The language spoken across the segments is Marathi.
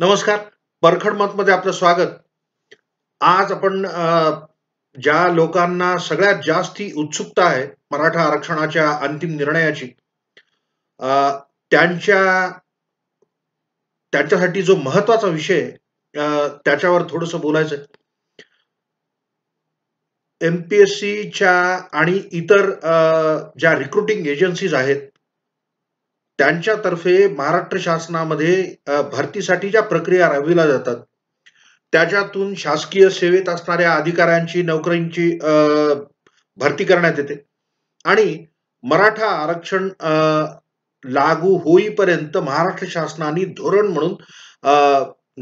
नमस्कार. परखड मतमध्ये आपलं स्वागत. आज आपण ज्या लोकांना सगळ्यात जास्ती उत्सुकता आहे मराठा आरक्षणाच्या अंतिम निर्णयाची अ, त्यांच्या त्यांच्यासाठी जो महत्त्वाचा विषय त्याच्यावर थोडस बोलायचं एमपीएससीच्या आणि इतर अ, ज्या रिक्रुटिंग एजन्सीज आहेत त्यांच्यातर्फे महाराष्ट्र शासनामध्ये भरतीसाठी ज्या प्रक्रिया राबविल्या जातात त्याच्यातून शासकीय सेवेत असणाऱ्या अधिकाऱ्यांची नोकऱ्यांची भरती करण्यात येते. आणि मराठा आरक्षण लागू होईपर्यंत महाराष्ट्र शासनाने धोरण म्हणून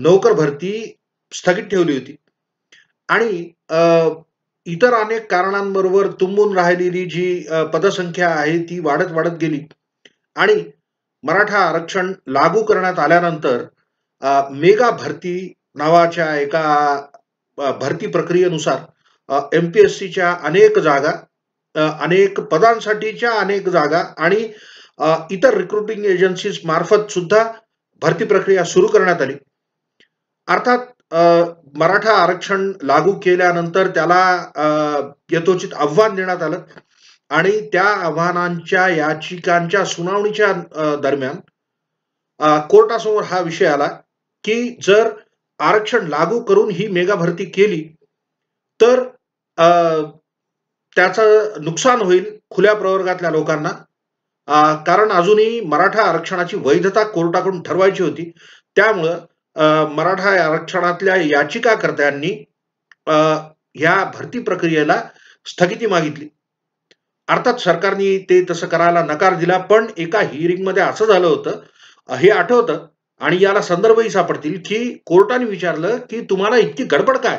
नोकर भरती स्थगित ठेवली होती. आणि इतर अनेक कारणांबरोबर तुंबून राहिलेली जी पदसंख्या आहे ती वाढत वाढत गेली. आणि मराठा आरक्षण लागू करण्यात आल्यानंतर मेगा भरती नावाच्या एका भरती प्रक्रियेनुसार एमपीएससीच्या अनेक जागा अनेक पदांसाठीच्या अनेक जागा आणि इतर रिक्रुटिंग एजन्सीज मार्फत सुद्धा भरती प्रक्रिया सुरू करण्यात आली. अर्थात मराठा आरक्षण लागू केल्यानंतर त्याला यथोचित आव्हान देण्यात आलं. आणि त्या आव्हानांच्या याचिकांच्या सुनावणीच्या दरम्यान कोर्टासमोर हा विषय आला की जर आरक्षण लागू करून ही मेगा भरती केली तर त्याचं नुकसान होईल खुल्या प्रवर्गातल्या लोकांना. कारण अजूनही मराठा आरक्षणाची वैधता कोर्टाकडून ठरवायची होती. त्यामुळं मराठा आरक्षणातल्या याचिकाकर्त्यांनी ह्या भरती प्रक्रियेला स्थगिती मागितली. अर्थात सरकारने ते तसं करायला नकार दिला पण एका हिअरिंगमध्ये असं झालं होतं हे आठवतं आणि याला संदर्भही सापडतील की कोर्टाने विचारलं की तुम्हाला इतकी गडबड काय?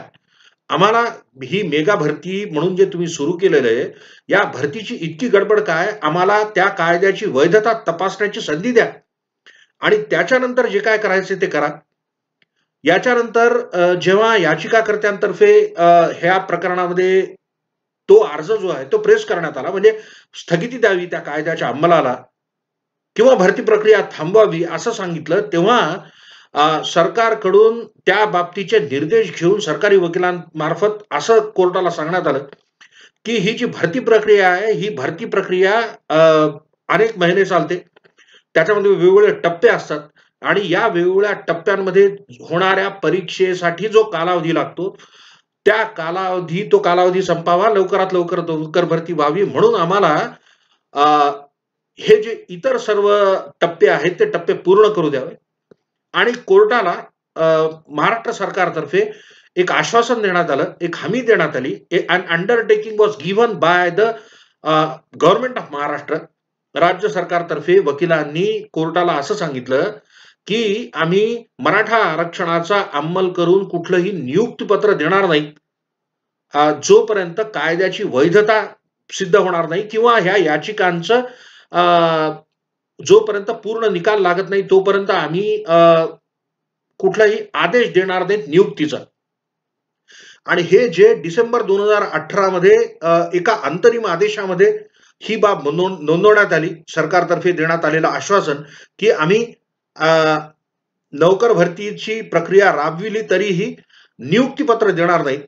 आम्हाला ही मेगा भरती म्हणून जे तुम्ही सुरू केलेलं आहे या भरतीची इतकी गडबड काय? आम्हाला त्या कायद्याची वैधता तपासण्याची संधी द्या. आणि त्याच्यानंतर जे काय करायचे ते करा. याच्यानंतर जेव्हा याचिकाकर्त्यांतर्फे ह्या प्रकरणामध्ये तो अर्ज जो आहे तो प्रेस करण्यात आला. म्हणजे स्थगिती द्यावी त्या कायद्याच्या अंमलाला किंवा भरती प्रक्रिया थांबवावी असं सांगितलं तेव्हा सरकारकडून त्या बाबतीचे निर्देश घेऊन सरकारी वकिलांमार्फत असं कोर्टाला सांगण्यात आलं की ही जी भरती प्रक्रिया आहे ही भरती प्रक्रिया अनेक महिने चालते. त्याच्यामध्ये वेगवेगळे टप्पे असतात आणि या वेगवेगळ्या टप्प्यांमध्ये होणाऱ्या परीक्षेसाठी जो कालावधी लागतो त्या कालावधी तो कालावधी संपावा लवकरात लवकर लवकर भरती व्हावी म्हणून आम्हाला अ, हे जे इतर सर्व टप्पे आहेत ते टप्पे पूर्ण करू द्यावे. आणि कोर्टाला महाराष्ट्र सरकारतर्फे एक आश्वासन देण्यात आलं एक हमी देण्यात आली. An undertaking was given by the government of Maharashtra. राज्य सरकारतर्फे वकिलांनी कोर्टाला असं सांगितलं की आम्ही मराठा आरक्षणाचा अंमल करून कुठलंही नियुक्तीपत्र देणार नाही. जोपर्यंत कायद्याची वैधता सिद्ध होणार नाही किंवा ह्या याचिकांचं जोपर्यंत पूर्ण निकाल लागत नाही तोपर्यंत आम्ही कुठलाही आदेश देणार नाहीत नियुक्तीचा. आणि हे जे डिसेंबर दोन हजार अठरा मध्ये एका अंतरिम आदेशामध्ये ही बाब नोंदवण्यात आली सरकारतर्फे देण्यात आलेलं आश्वासन की आम्ही नोकर भरतीची प्रक्रिया राबविली तरीही नियुक्तीपत्र देणार नाही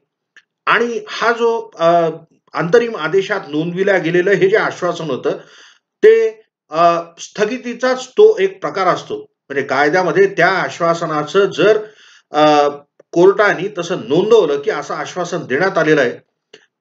आणि हा जो अंतरिम आदेशात नोंदविल्या गेलेलं हे जे आश्वासन होतं ते स्थगितीचाच तो एक प्रकार असतो. म्हणजे कायद्यामध्ये त्या आश्वासनाचं जर कोर्टाने तसं नोंदवलं की असं आश्वासन देण्यात आलेलं आहे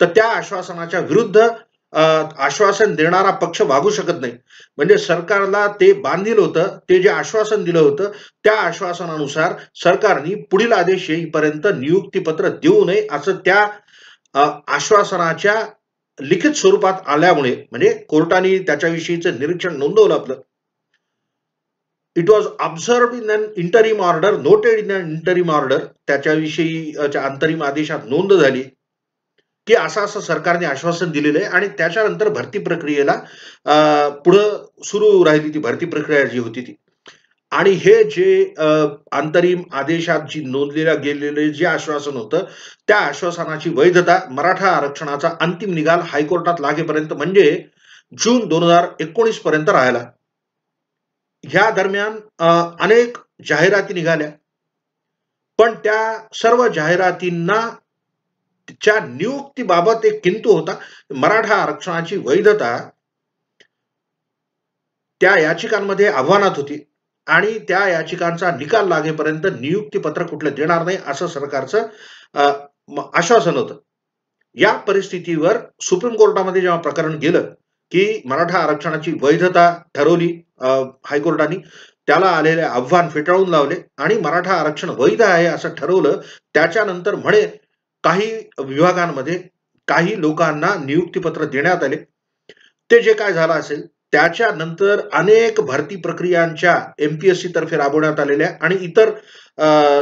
तर त्या आश्वासनाच्या विरुद्ध आश्वासन देणारा पक्ष वागू शकत नाही. म्हणजे सरकारला ते बांधील होतं ते जे आश्वासन दिलं होतं त्या आश्वासनानुसार सरकारने पुढील आदेश येईपर्यंत नियुक्तीपत्र देऊ नये असं त्या आश्वासनाच्या लिखित स्वरूपात आल्यामुळे म्हणजे कोर्टाने त्याच्याविषयीचं निरीक्षण नोंदवलं आपलं. It was observe in an interim order noted in an interim order त्याच्याविषयी अंतरिम आदेशात नोंद झाली. की असं असं सरकारने आश्वासन दिलेलं आहे आणि त्याच्यानंतर भरती प्रक्रियेला पुढं सुरू राहिली ती भरती प्रक्रिया जी होती ती. आणि हे जे अंतरिम आदेशात जी नोंदलेल्या गेलेले जे आश्वासन होतं त्या आश्वासनाची वैधता मराठा आरक्षणाचा अंतिम निकाल हायकोर्टात लागेपर्यंत म्हणजे जून दोन हजार एकोणीस पर्यंत राहिला. ह्या दरम्यान अनेक जाहिराती निघाल्या. पण त्या सर्व जाहिरातींना च्या नियुक्तीबाबत एक किंतू होता. मराठा आरक्षणाची वैधता त्या याचिकांमध्ये आव्हानात होती. आणि त्या याचिकांचा निकाल लागेपर्यंत नियुक्ती पत्र कुठलं देणार नाही असं सरकारचं आश्वासन होतं. या परिस्थितीवर सुप्रीम कोर्टामध्ये जेव्हा प्रकरण गेलं की मराठा आरक्षणाची वैधता ठरवली हायकोर्टाने त्याला आलेले आव्हान फेटाळून लावले आणि मराठा आरक्षण वैध आहे असं ठरवलं त्याच्यानंतर म्हणे काही विभागांमध्ये काही लोकांना नियुक्तीपत्र देण्यात आले. ते जे काय झालं असेल त्याच्यानंतर अनेक भरती प्रक्रियांच्या एमपीएससी तर्फे राबवण्यात आलेल्या आणि इतर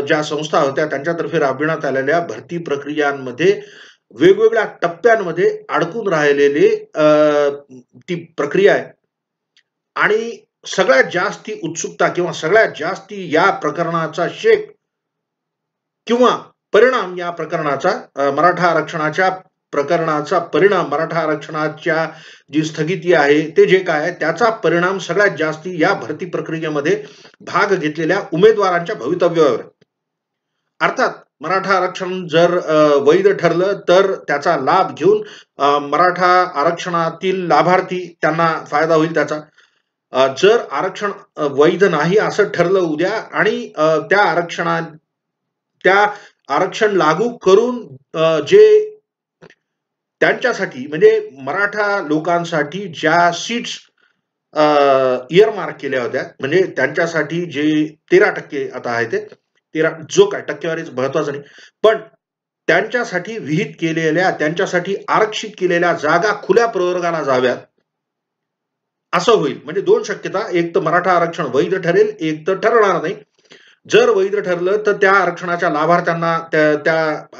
ज्या संस्था होत्या त्यांच्यातर्फे राबविण्यात आलेल्या भरती प्रक्रियांमध्ये वेगवेगळ्या टप्प्यांमध्ये अडकून राहिलेले ती प्रक्रिया आहे. आणि सगळ्यात जास्ती उत्सुकता किंवा सगळ्यात जास्ती या प्रकरणाचा शेक किंवा परिणाम या प्रकरणाचा मराठा आरक्षणाच्या प्रकरणाचा परिणाम मराठा आरक्षणाच्या जी स्थगिती आहे ते जे काय आहे त्याचा परिणाम सगळ्यात जास्ती या भरती प्रक्रियेमध्ये भाग घेतलेल्या उमेदवारांच्या भवितव्यावर. अर्थात मराठा आरक्षण जर वैध ठरलं तर त्याचा लाभ घेऊन मराठा आरक्षणातील लाभार्थी त्यांना फायदा होईल त्याचा. जर आरक्षण वैध नाही असं ठरलं उद्या आणि त्या आरक्षणा त्या आरक्षण लागू करून जे त्यांच्यासाठी म्हणजे मराठा लोकांसाठी ज्या सीट्स इयरमार्क केल्या होत्या म्हणजे त्यांच्यासाठी जे तेरा टक्के आता आहे ते तेरा जो काय टक्केवारी महत्वाचं नाही. पण त्यांच्यासाठी विहित केलेल्या त्यांच्यासाठी आरक्षित केलेल्या जागा खुल्या प्रवर्गाला जाव्यात असं होईल. म्हणजे दोन शक्यता एक तर मराठा आरक्षण वैध ठरेल एक तर ठरणार नाही. जर वैध ठरलं तर त्या आरक्षणाच्या लाभार्थ्यांना त्या त्या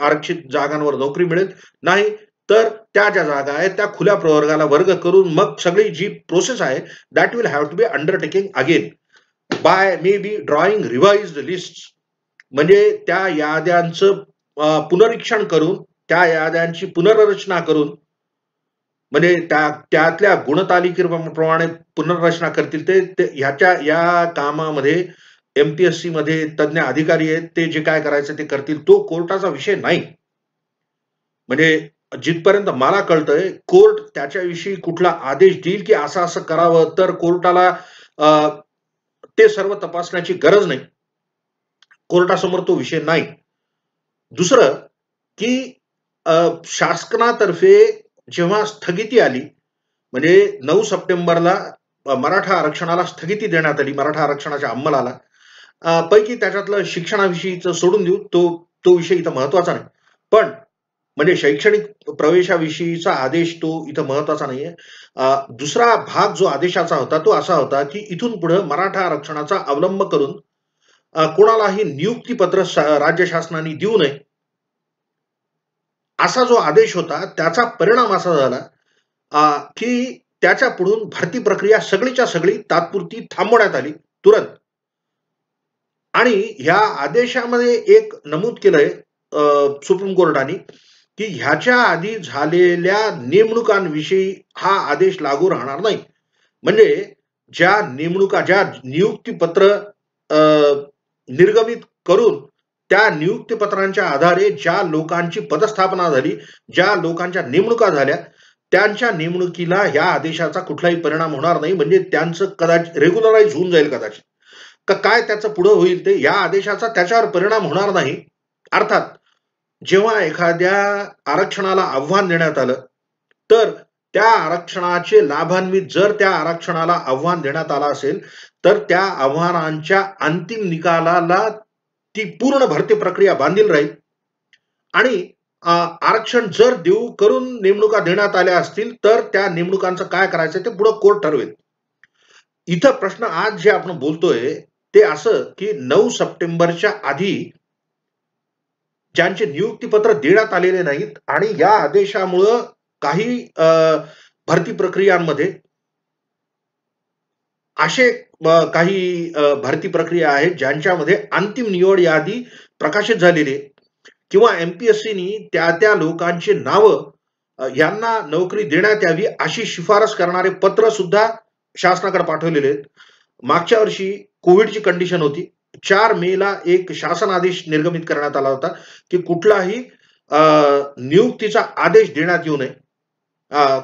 आरक्षित जागांवर नोकरी मिळेल. नाही तर त्या ज्या जागा आहेत त्या खुल्या प्रवर्गाला वर्ग करून मग सगळी जी प्रोसेस आहे that will have to be undertaking again by may be drawing revise list म्हणजे त्या याद्यांचं पुनरीक्षण करून त्या याद्यांची पुनर्रचना करून म्हणजे त्या त्यातल्या गुणतालिकेप्रमाणे पुनर्रचना करतील ते ह्याच्या या कामामध्ये एमपीएससी मध्ये तज्ज्ञ अधिकारी आहेत ते जे काय करायचं ते करतील. तो कोर्टाचा विषय नाही. म्हणजे जिथपर्यंत मला कळतंय कोर्ट त्याच्याविषयी कुठला आदेश देईल की असं असं करावं तर कोर्टाला ते सर्व तपासण्याची गरज नाही. कोर्टासमोर तो विषय नाही. दुसरं की शासनातर्फे जेव्हा स्थगिती आली म्हणजे नऊ सप्टेंबरला मराठा आरक्षणाला स्थगिती देण्यात आली मराठा आरक्षणाच्या अंमलाला पैकी त्याच्यातलं शिक्षणाविषयीचं सोडून देऊ तो तो विषय इथं महत्त्वाचा नाही. पण म्हणजे शैक्षणिक प्रवेशाविषयीचा आदेश तो इथं महत्त्वाचा नाहीये. दुसरा भाग जो आदेशाचा होता तो असा होता की इथून पुढे मराठा आरक्षणाचा अवलंब करून कोणालाही नियुक्तीपत्र राज्य शासनाने देऊ नये. असा जो आदेश होता त्याचा परिणाम असा झाला की त्याच्या पुढून भरती प्रक्रिया सगळीच्या सगळी तात्पुरती थांबवण्यात आली तुरंत. आणि ह्या आदेशामध्ये एक नमूद केलंय सुप्रीम कोर्टाने की ह्याच्या आधी झालेल्या नेमणुकांविषयी हा आदेश लागू राहणार नाही. म्हणजे ज्या नेमणुका ज्या नियुक्तीपत्र निर्गमित करून त्या नियुक्तीपत्रांच्या आधारे ज्या लोकांची पदस्थापना झाली ज्या लोकांच्या नेमणुका झाल्या त्यांच्या नेमणुकीला ह्या आदेशाचा कुठलाही परिणाम होणार नाही. म्हणजे त्यांचं कदाचित रेग्युलराईज होऊन जाईल कदाचित. का काय त्याचं पुढं होईल ते या आदेशाचा त्याच्यावर परिणाम होणार नाही. अर्थात जेव्हा एखाद्या आरक्षणाला आव्हान देण्यात आलं तर त्या आरक्षणाचे लाभान्वित जर त्या आरक्षणाला आव्हान देण्यात आलं असेल तर त्या आव्हानांच्या अंतिम निकालाला ती पूर्ण भरती प्रक्रिया बांधील राहील. आणि आरक्षण जर देऊ करून नेमणुका देण्यात आल्या असतील तर त्या नेमणुकांचं काय करायचं ते पुढे कोर्ट ठरवेल. इथं प्रश्न आज जे आपण बोलतोय ते असं की नऊ सप्टेंबरच्या आधी ज्यांचे नियुक्तीपत्र देण्यात आलेले नाहीत आणि या आदेशामुळं काही भरती प्रक्रियांमध्ये असे काही भरती प्रक्रिया आहेत ज्यांच्यामध्ये अंतिम निवड यादी प्रकाशित झालेली आहे. किंवा एमपीएससीनी त्या त्या लोकांची नावं यांना नोकरी देण्यात यावी अशी शिफारस करणारे पत्र सुद्धा शासनाकडे पाठवलेले आहेत. मागच्या वर्षी कोविडची कंडिशन होती. चार मेला एक शासन आदेश निर्गमित करण्यात आला होता की कुठलाही नियुक्तीचा आदेश देण्यात येऊ नये.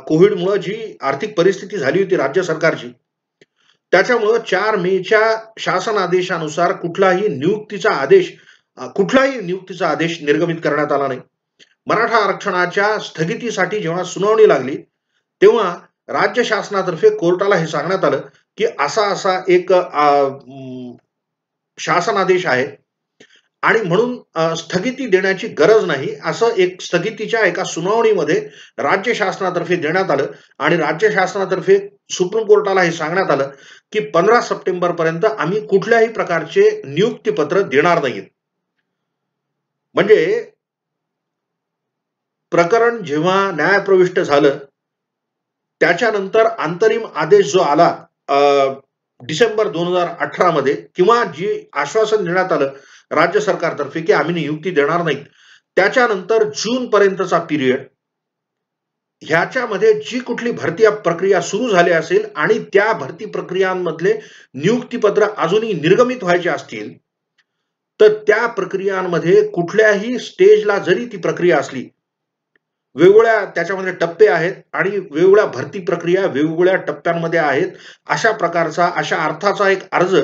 कोविडमुळे जी आर्थिक परिस्थिती झाली होती राज्य सरकारची त्याच्यामुळं चार मेच्या शासन आदेशानुसार कुठलाही नियुक्तीचा आदेश कुठलाही नियुक्तीचा आदेश निर्गमित करण्यात आला नाही. मराठा आरक्षणाच्या स्थगितीसाठी जेव्हा सुनावणी लागली तेव्हा राज्य शासनातर्फे कोर्टाला हे सांगण्यात आलं की असा असा एक शासन आदेश आहे. आणि म्हणून स्थगिती देण्याची गरज नाही असं एक स्थगितीच्या एका सुनावणीमध्ये राज्य शासनातर्फे देण्यात आलं. आणि राज्य शासनातर्फे सुप्रीम कोर्टाला हे सांगण्यात आलं की पंधरा सप्टेंबर पर्यंत आम्ही कुठल्याही प्रकारचे नियुक्तीपत्र देणार नाहीत. म्हणजे प्रकरण जेव्हा न्यायप्रविष्ट झालं त्याच्यानंतर अंतरिम आदेश जो आला डिसेंबर दोन हजार अठरा मध्ये किंवा जी आश्वासन देण्यात आलं राज्य सरकारतर्फे की आम्ही नियुक्ती देणार नाहीत त्याच्यानंतर जून पर्यंतचा पिरियड. ह्याच्यामध्ये जी कुठली भरती प्रक्रिया सुरू झाली असेल आणि त्या भरती प्रक्रियांमधले नियुक्तीपत्र अजूनही निर्गमित व्हायचे असतील तर त्या प्रक्रियांमध्ये कुठल्याही स्टेजला जरी ती प्रक्रिया असली वेगवेगळ्या त्याच्यामध्ये टप्पे आहेत आणि वेगवेगळ्या भरती प्रक्रिया वेगवेगळ्या टप्प्यांमध्ये आहेत. अशा प्रकारचा अशा अर्थाचा एक अर्ज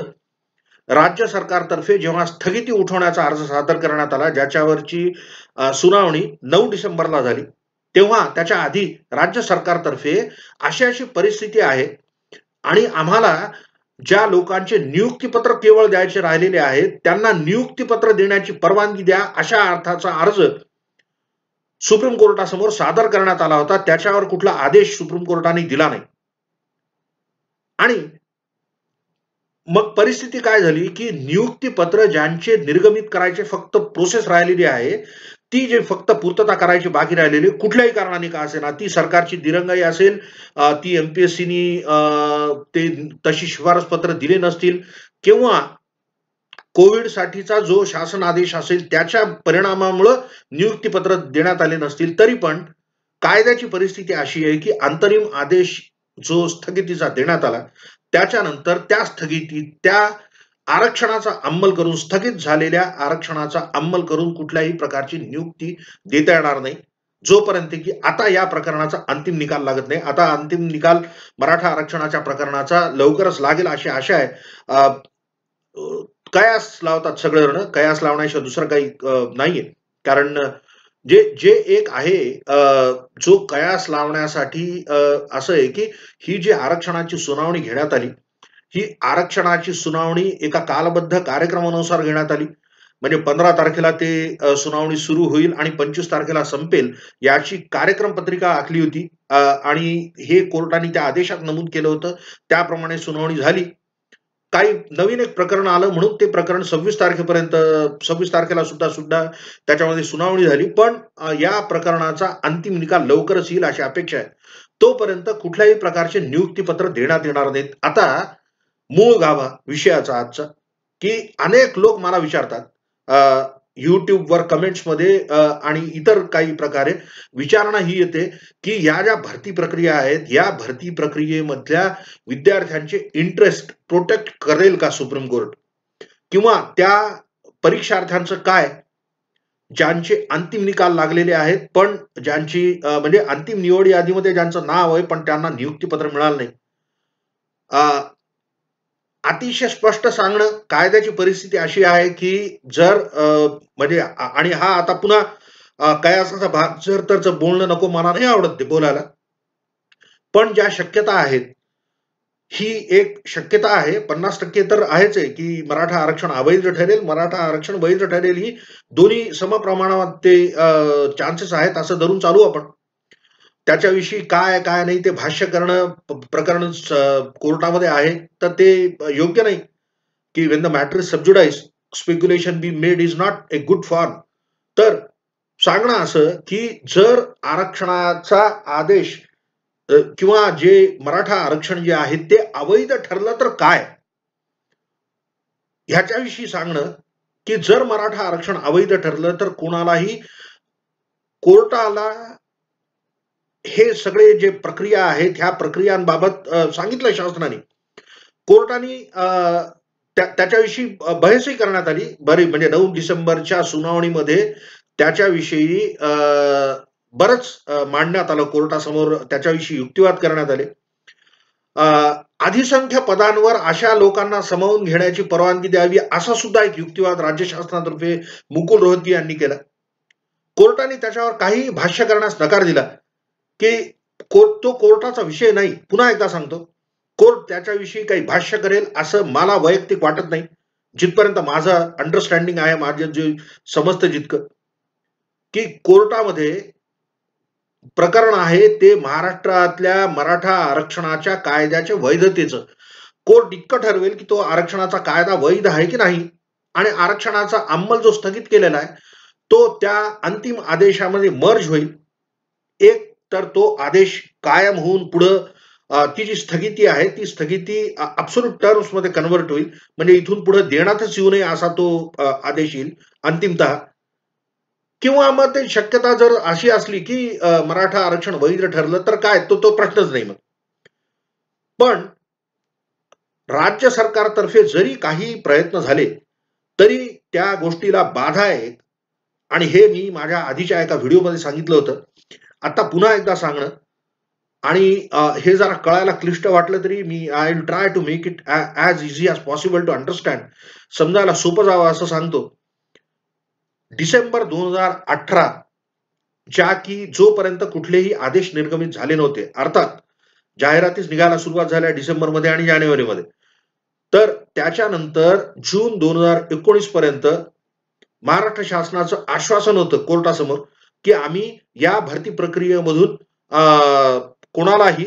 राज्य सरकारतर्फे जेव्हा स्थगिती उठवण्याचा अर्ज सादर करण्यात आला ज्याच्यावरची सुनावणी नऊ डिसेंबरला झाली तेव्हा त्याच्या आधी राज्य सरकारतर्फे अशी अशी परिस्थिती आहे. आणि आम्हाला ज्या लोकांचे नियुक्तीपत्र केवळ द्यायचे राहिलेले आहेत त्यांना नियुक्तीपत्र देण्याची परवानगी द्या अशा अर्थाचा अर्ज सुप्रीम कोर्टासमोर सादर करण्यात आला होता. त्याच्यावर कुठला आदेश सुप्रीम कोर्टाने दिला नाही. आणि मग परिस्थिती काय झाली की नियुक्तीपत्र ज्यांचे निर्गमित करायचे फक्त प्रोसेस राहिलेली आहे ती जे फक्त पूर्तता करायची बाकी राहिलेली कुठल्याही कारणाने का असेल ना ती सरकारची दिरंगाई असेल ती एमपीएससीनी ते तशी शिफारस पत्र दिले नसतील किंवा कोविड साठीचा जो शासन आदेश असेल त्याच्या परिणामामुळं नियुक्तीपत्र देण्यात आले नसतील तरी पण कायद्याची परिस्थिती अशी आहे की अंतरिम आदेश जो स्थगितीचा देण्यात आला त्याच्यानंतर त्या स्थगिती त्या आरक्षणाचा अंमल करून स्थगित झालेल्या आरक्षणाचा अंमल करून कुठल्याही प्रकारची नियुक्ती देता येणार नाही. जोपर्यंत की आता या प्रकरणाचा अंतिम निकाल लागत नाही. आता अंतिम निकाल मराठा आरक्षणाच्या प्रकरणाचा लवकरच लागेल अशी आशा आहे. कयास लावतात सगळेजण? कयास लावण्याशिवाय दुसरं काही नाहीये. कारण जे जे एक आहे जो कयास लावण्यासाठी असं आहे की ही जी आरक्षणाची सुनावणी घेण्यात आली ही आरक्षणाची सुनावणी एका कालबद्ध कार्यक्रमानुसार घेण्यात आली. म्हणजे पंधरा तारखेला ते सुनावणी सुरू होईल आणि पंचवीस तारखेला संपेल याची कार्यक्रम पत्रिका आखली होती. आणि हे कोर्टाने त्या आदेशात नमूद केलं होतं. त्याप्रमाणे सुनावणी झाली. काही नवीन एक प्रकरण आलं म्हणून ते प्रकरण सव्वीस तारखेपर्यंत सव्वीस तारखेला सुद्धा सुद्धा त्याच्यामध्ये सुनावणी झाली. पण या प्रकरणाचा अंतिम निकाल लवकरच येईल अशी अपेक्षा आहे. तोपर्यंत कुठल्याही प्रकारचे नियुक्तीपत्र देण्यात येणार नाहीत. आता मूळ गाभा विषयाचा आजचा की अनेक लोक मला विचारतात युट्यूबवर कमेंट्समध्ये आणि इतर काही प्रकारे विचारणा ही येते की या ज्या भरती प्रक्रिया आहेत या भरती प्रक्रियेमधल्या विद्यार्थ्यांचे इंटरेस्ट प्रोटेक्ट करेल का सुप्रीम कोर्ट? किंवा त्या परीक्षार्थ्यांचं काय? ज्यांचे अंतिम निकाल लागलेले आहेत पण ज्यांची म्हणजे अंतिम निवड यादीमध्ये ज्यांचं नाव आहे पण त्यांना नियुक्तीपत्र मिळालं नाही. अतिशय स्पष्ट सांगणं कायद्याची परिस्थिती अशी आहे की जर म्हणजे आणि हा आता पुन्हा कयासाचा भाग जर तर बोलणं नको मला नाही आवडत ते बोलायला. पण ज्या शक्यता आहेत ही एक शक्यता आहे पन्नास टक्के तर आहेच आहे की मराठा आरक्षण अवैध ठरेल. मराठा आरक्षण वैध ठरेल ही दोन्ही समप्रमाणात ते चान्सेस आहेत असं धरून चालू आपण. त्याच्याविषयी काय काय नाही ते भाष्य करणं प्रकरण कोर्टामध्ये आहे तर ते योग्य नाही. की when the matter is sub judice speculation be made is not a good form तर सांगणं असं की जर आरक्षणाचा आदेश किंवा जे मराठा आरक्षण जे आहे ते अवैध ठरलं तर काय? ह्याच्याविषयी सांगणं की जर मराठा आरक्षण अवैध ठरलं तर कोणालाही कोर्टाला हे सगळे जे प्रक्रिया आहेत ह्या प्रक्रियांबाबत सांगितलं शासनाने. कोर्टाने त्याच्याविषयी बहसही करण्यात आली. बरी म्हणजे नऊ डिसेंबरच्या सुनावणीमध्ये त्याच्याविषयी बरंच मांडण्यात आलं. कोर्टासमोर त्याच्याविषयी युक्तिवाद करण्यात आले. अधिसंख्य पदांवर अशा लोकांना समावून घेण्याची परवानगी द्यावी असा सुद्धा एक युक्तिवाद राज्य शासनातर्फे मुकुल रोहतगी यांनी केला. कोर्टाने त्याच्यावर काही भाष्य करण्यास नकार दिला. की तो कोर्टाचा विषय नाही. पुन्हा एकदा सांगतो. कोर्ट त्याच्याविषयी काही भाष्य करेल असं मला वैयक्तिक वाटत नाही. जिथपर्यंत माझं अंडरस्टँडिंग आहे माझं जे समजतं जितकं की कोर्टामध्ये प्रकरण आहे ते महाराष्ट्रातल्या मराठा आरक्षणाच्या कायद्याच्या वैधतेचं. कोर्ट इतकं ठरवेल की तो आरक्षणाचा कायदा वैध आहे की नाही आणि आरक्षणाचा अंमल जो स्थगित केलेला आहे तो त्या अंतिम आदेशामध्ये मर्ज होईल. एक तर तो आदेश कायम होऊन पुढं ती जी स्थगिती आहे ती स्थगिती अब्सोल्यूट टर्म्समध्ये कन्वर्ट होईल. म्हणजे इथून पुढे देण्यातच येऊ नये असा तो आदेश येईल अंतिमतः. किंवा मग ते शक्यता जर अशी असली की मराठा आरक्षण वैध ठरलं तर काय? तो तो प्रश्नच नाही मग. पण राज्य सरकारतर्फे जरी काही प्रयत्न झाले तरी त्या गोष्टीला बाधा आहे आणि हे मी माझ्या आधीच्या एका व्हिडिओमध्ये सांगितलं होतं. आता पुन्हा एकदा सांगणं. आणि हे जरा कळायला क्लिष्ट वाटलं तरी मी I will try to make it as easy as possible to understand समजायला सोपं जावं असं सांगतो. डिसेंबर दोन हजार अठरा ज्या की जोपर्यंत कुठलेही आदेश निर्गमित झाले नव्हते अर्थात जाहिरातीच निघायला सुरुवात झाल्या डिसेंबरमध्ये आणि जानेवारीमध्ये. तर त्याच्यानंतर जून दोन हजार एकोणीस पर्यंत महाराष्ट्र शासनाचं आश्वासन होतं कोर्टासमोर की आम्ही या भरती प्रक्रियेमधून कोणालाही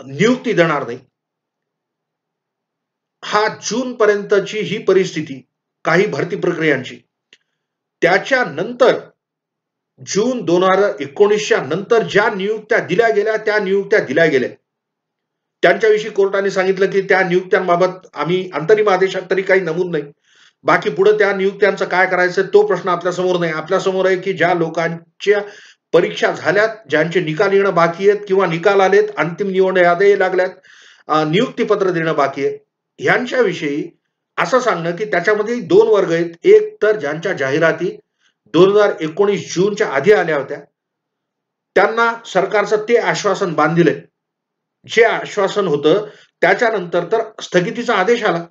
नियुक्ती देणार नाही. हा जून पर्यंतची ही परिस्थिती काही भरती प्रक्रियांची. त्याच्यानंतर जून दोन हजार एकोणीसच्या नंतर ज्या नियुक्त्या दिल्या गेल्या त्या नियुक्त्या दिल्या गेल्या. त्यांच्याविषयी कोर्टाने सांगितलं की त्या नियुक्त्यांबाबत आम्ही अंतरिम आदेशात तरी काही नमूद नाही. बाकी पुढे त्या नियुक्त्यांचं काय करायचं तो प्रश्न आपल्यासमोर नाही. आपल्यासमोर आहे की ज्या लोकांच्या परीक्षा झाल्यात ज्यांचे निकाल येणं बाकी आहेत किंवा निकाल आलेत अंतिम निवड यादही लागल्यात नियुक्तीपत्र देणं बाकी आहे. ह्यांच्याविषयी असं सांगणं की त्याच्यामध्ये दोन वर्ग आहेत. एक तर ज्यांच्या जाहिराती दोन हजार एकोणीस जूनच्या आधी आल्या होत्या. त्यांना सरकारचं ते आश्वासन बांधिलंय जे आश्वासन होतं त्याच्यानंतर तर स्थगितीचा आदेश आला.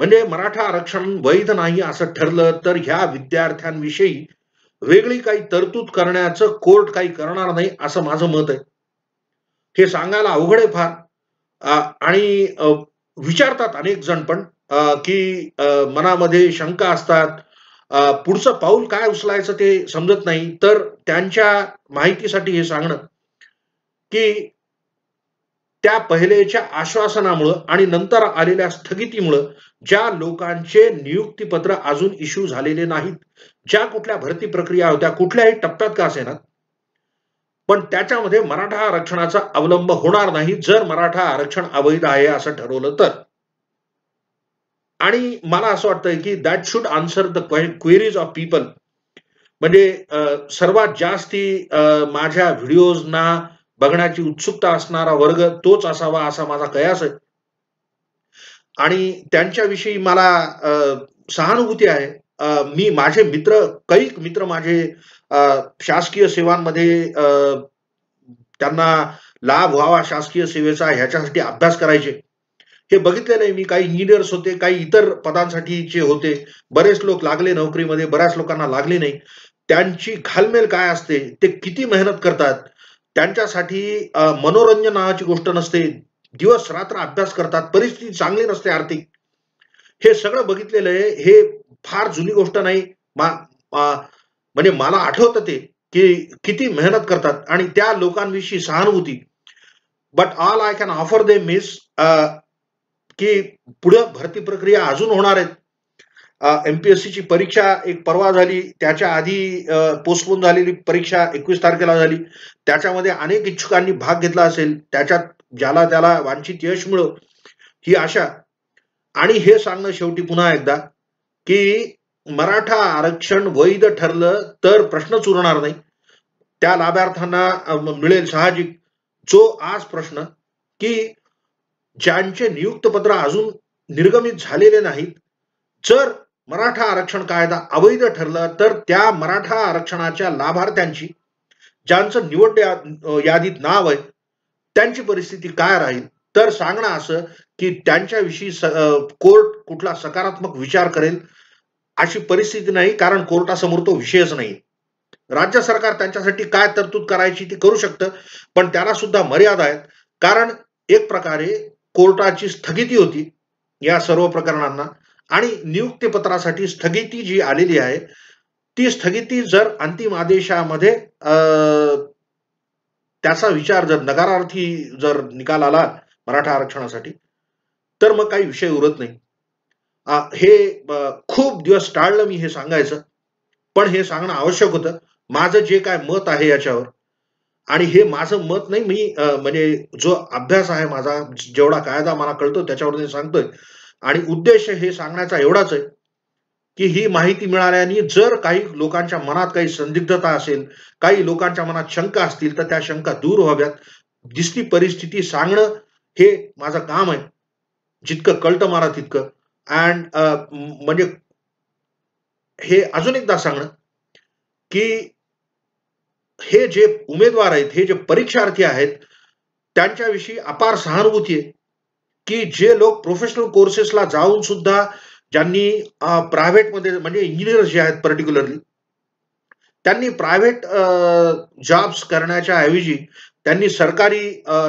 म्हणजे मराठा आरक्षण वैध नाही असं ठरलं तर ह्या विद्यार्थ्यांविषयी वेगळी काही तरतूद करण्याचं कोर्ट काही करणार नाही असं माझं मत आहे. हे सांगायला अवघड आहे फार. आणि विचारतात अनेक जण पण की मनामध्ये शंका असतात. पुढचं पाऊल काय उचलायचं ते समजत नाही. तर त्यांच्या माहितीसाठी हे सांगणं की त्या पहिलेच्या आश्वासनामुळं आणि नंतर आलेल्या स्थगितीमुळं ज्या लोकांचे नियुक्तीपत्र अजून इश्यू झालेले नाहीत ज्या कुठल्या भरती प्रक्रिया होत्या कुठल्याही टप्प्यात का असेना पण त्याच्यामध्ये मराठा आरक्षणाचा अवलंब होणार नाही जर मराठा आरक्षण अवैध आहे असं ठरवलं तर. आणि मला असं वाटतंय की that should answer the queries of people म्हणजे सर्वात जास्ती माझ्या व्हिडिओजना बघण्याची उत्सुकता असणारा वर्ग तोच असावा असा माझा कयास आहे. आणि त्यांच्याविषयी मला सहानुभूती आहे. मी माझे मित्र कैक मित्र माझे शासकीय सेवांमध्ये त्यांना लाभ व्हावा शासकीय सेवेचा ह्याच्यासाठी अभ्यास करायचे. हे बघितलेलं आहे मी. काही इंजिनियर्स होते काही इतर पदांसाठीचे होते. बरेच लोक लागले नोकरीमध्ये बऱ्याच लोकांना लागले नाही. त्यांची घालमेल काय असते ते किती मेहनत करतात? त्यांच्यासाठी मनोरंजन नावाची गोष्ट नसते. दिवस रात्र अभ्यास करतात परिस्थिती चांगली नसते आर्थिक. हे सगळं बघितलेलं आहे हे फार जुनी गोष्ट नाही. म्हणजे मला आठवतं ते की किती मेहनत करतात आणि त्या लोकांविषयी सहानुभूती. But all I can offer them is की पुढे भरती प्रक्रिया अजून होणार आहेत. एमपीएससीची परीक्षा एक परवा झाली त्याच्या आधी पोस्टपोन झालेली परीक्षा एकवीस तारखेला झाली. त्याच्यामध्ये अनेक इच्छुकांनी भाग घेतला असेल त्याच्यात ज्याला त्याला वांछित यश मिळो ही आशा. आणि हे सांगणं शेवटी पुन्हा एकदा की मराठा आरक्षण वैध ठरलं तर प्रश्नच उरणार नाही. त्या लाभार्थ्यांना मिळेल साहजिक. जो आज प्रश्न की ज्यांचे नियुक्त पत्र अजून निर्गमित झालेले नाहीत जर मराठा आरक्षण कायदा अवैध ठरलं तर त्या मराठा आरक्षणाच्या लाभार्थ्यांची ज्यांचं निवड यादीत नाव आहे त्यांची परिस्थिती काय राहील? तर सांगणं असं की त्यांच्याविषयी कोर्ट कुठला सकारात्मक विचार करेल अशी परिस्थिती नाही कारण कोर्टासमोर तो विषयच नाही. राज्य सरकार त्यांच्यासाठी काय तरतूद करायची ती करू शकतं पण त्याला सुद्धा मर्यादा आहेत. कारण एक प्रकारे कोर्टाची स्थगिती होती या सर्व प्रकरणांना आणि नियुक्तीपत्रासाठी स्थगिती जी आलेली आहे ती स्थगिती जर अंतिम आदेशामध्ये त्याचा विचार जर नकारार्थी जर निकाल आला मराठा आरक्षणासाठी तर मग काही विषय उरत नाही. हे खूप दिवस टाळलं मी हे सांगायचं पण हे सांगणं आवश्यक होतं. माझं जे काय मत आहे याच्यावर आणि हे माझं मत नाही मी म्हणजे जो अभ्यास आहे माझा जेवढा कायदा मला कळतो त्याच्यावर सांगतोय. आणि उद्देश हे सांगण्याचा एवढाच आहे की ही माहिती मिळाल्याने जर काही लोकांच्या मनात काही संदिग्धता असेल काही लोकांच्या मनात शंका असतील तर त्या शंका दूर व्हाव्यात. दिसती परिस्थिती सांगणं हे माझं काम आहे. जितकं कळतं मला तितकं. अँड म्हणजे हे अजून एकदा सांगणं की हे जे उमेदवार आहेत हे जे परीक्षार्थी आहेत त्यांच्याविषयी अपार सहानुभूती आहे. की जे लोक प्रोफेशनल कोर्सेसला जाऊन सुद्धा ज्यांनी प्रायव्हेटमध्ये म्हणजे इंजिनियर जे आहेत पर्टिक्युलरली त्यांनी प्रायव्हेट जॉब्स करण्याच्या ऐवजी त्यांनी सरकारी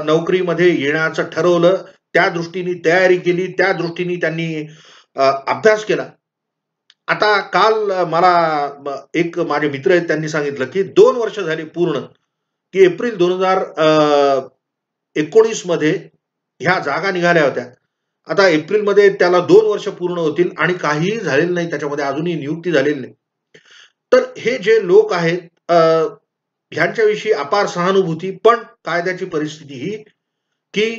नोकरीमध्ये येण्याचं ठरवलं त्या दृष्टीने तयारी केली त्या दृष्टीने त्यांनी अभ्यास केला. आता काल मला एक माझे मित्र आहेत त्यांनी सांगितलं की दोन वर्ष झाली पूर्ण की एप्रिल दोन हजार एकोणीसमध्ये ह्या जागा निघाल्या होत्या. आता एप्रिलमध्ये त्याला दोन वर्ष पूर्ण होतील आणि काहीही झालेलं नाही त्याच्यामध्ये अजूनही नियुक्ती झालेली नाही. तर हे जे लोक आहेत ह्यांच्याविषयी अपार सहानुभूती पण कायद्याची परिस्थिती ही की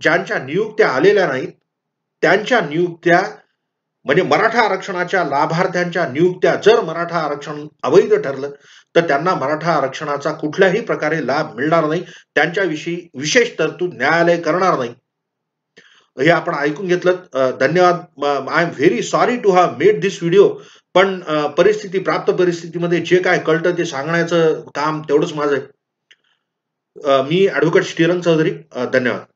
ज्यांच्या नियुक्त्या आलेल्या नाहीत त्यांच्या नियुक्त्या म्हणजे मराठा आरक्षणाच्या लाभार्थ्यांच्या नियुक्त्या जर मराठा आरक्षण अवैध ठरलं तर त्यांना मराठा आरक्षणाचा कुठल्याही प्रकारे लाभ मिळणार नाही. त्यांच्याविषयी विशेष तरतूद न्यायालय करणार नाही. हे आपण ऐकून घेतलं. धन्यवाद. I am very sorry to have made this video पण परिस्थिती प्राप्त परिस्थितीमध्ये जे काय कळतं ते सांगण्याचं काम तेवढंच माझं आहे. मी ऍडव्होकेट श्रीरंग चौधरी. धन्यवाद.